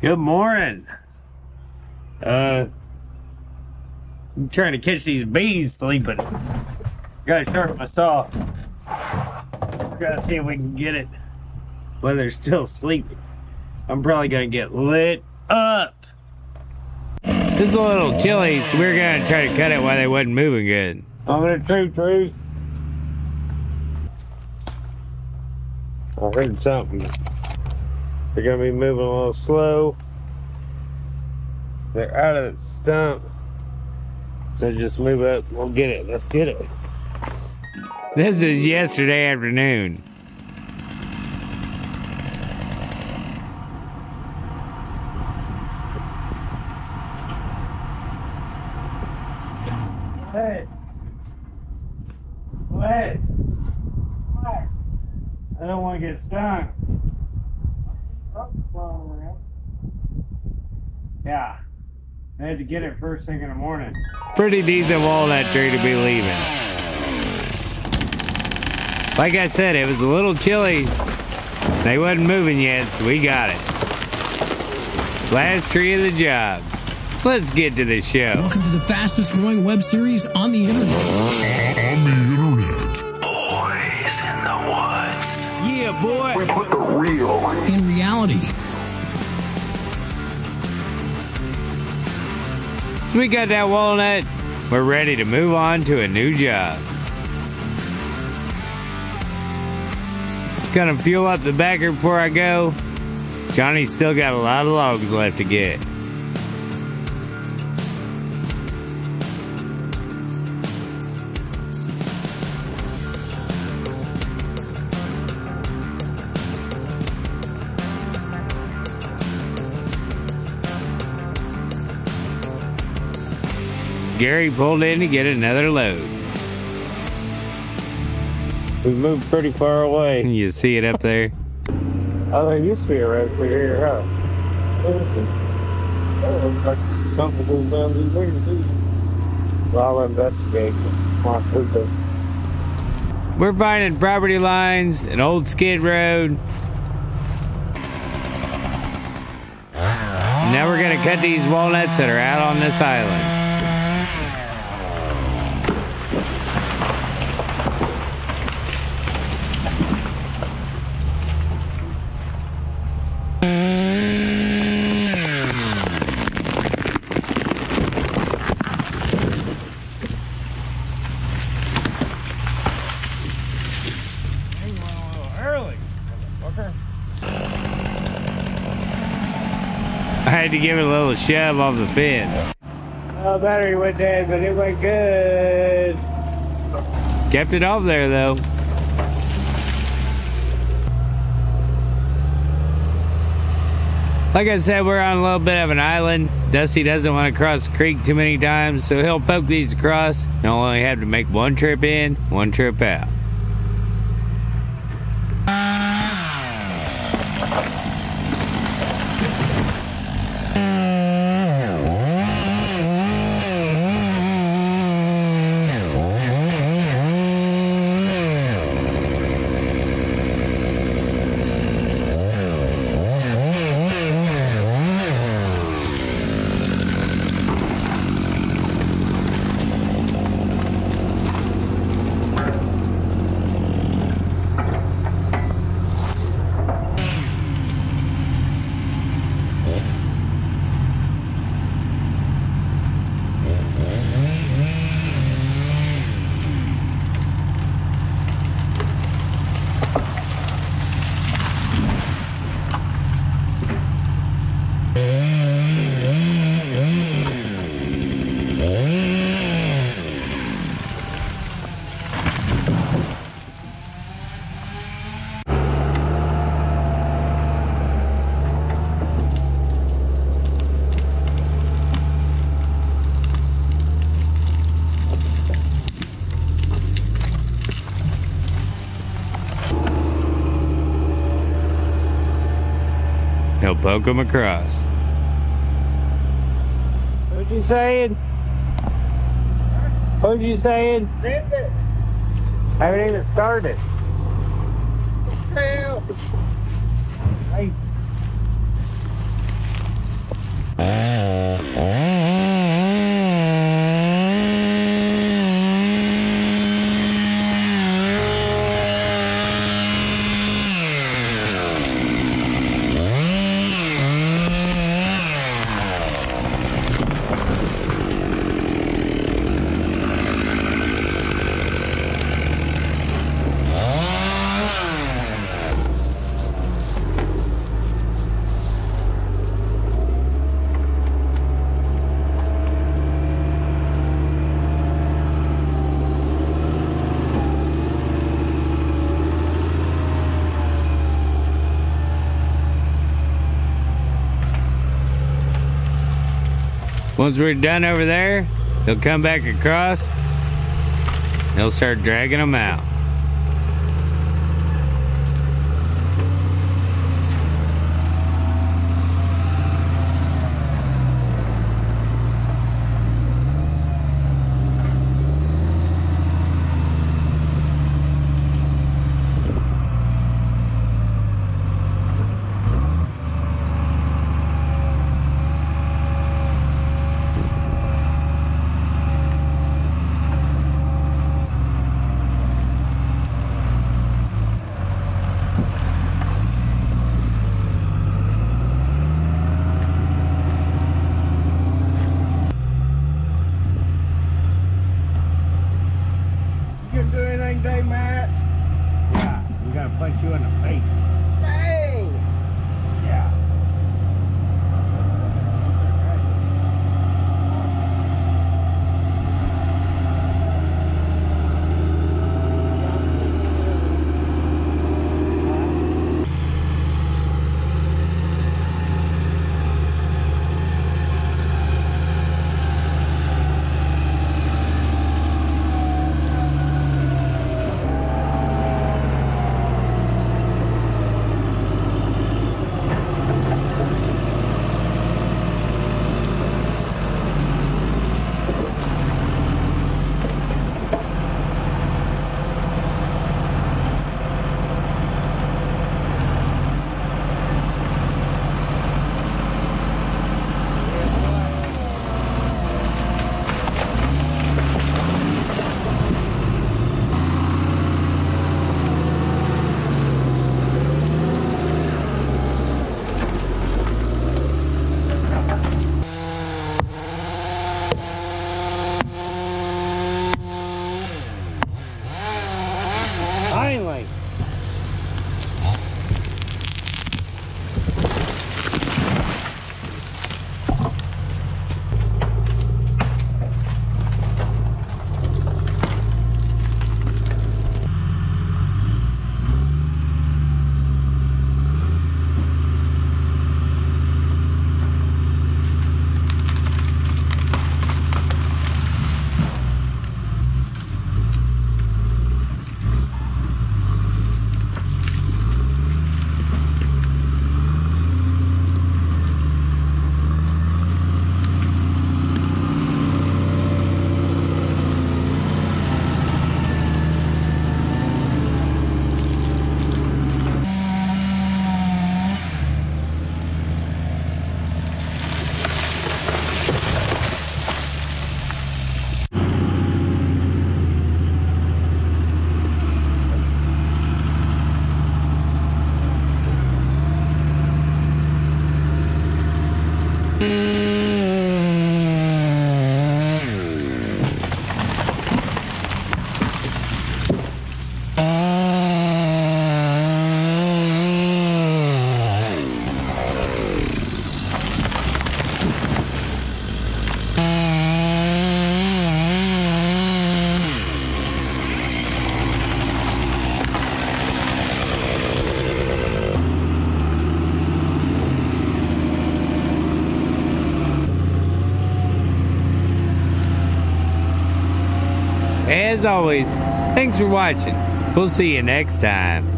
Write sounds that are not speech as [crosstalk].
Good morning. Uh, I'm trying to catch these bees sleeping. Gotta sharpen my saw. Gotta see if we can get it while they're still sleeping. I'm probably gonna get lit up. This is a little chilly, so we're gonna try to cut it while they wasn't moving good. I'm gonna true truth. I heard something. They're gonna be moving a little slow. They're out of the stump. So just move up. We'll get it. Let's get it. This is yesterday afternoon. What? What? What? I don't want to get stung. Yeah. I had to get it first thing in the morning. Pretty decent walnut tree to be leaving. Like I said, it was a little chilly. They wasn't moving yet, so we got it. Last tree of the job. Let's get to the show. Welcome to the fastest growing web series on the internet. On the internet. Boys in the woods. Yeah, boy. We put the real In So we got that walnut. We're ready to move on to a new job. Gonna fuel up the backer before I go. Johnny's still got a lot of logs left to get. Gary pulled in to get another load. We've moved pretty far away. [laughs] You see it up there? oh, there used to be a road through here, huh? Oh, looks like something goes down these way too. Well, I'll investigate. We're finding property lines, an old skid road. Now we're gonna cut these walnuts that are out on this island. Had to give it a little shove off the fence. Oh, battery went dead, but it went good. Kept it off there though. Like I said, we're on a little bit of an island. Dusty doesn't want to cross the creek too many times, so he'll poke these across. He'll only have to make one trip in, one trip out. Welcome across. What you saying? What you saying? I haven't even started. Hey. Once we're done over there, he'll come back across. He'll start dragging them out. Gotta punch you in the face. As always, thanks for watching. We'll see you next time.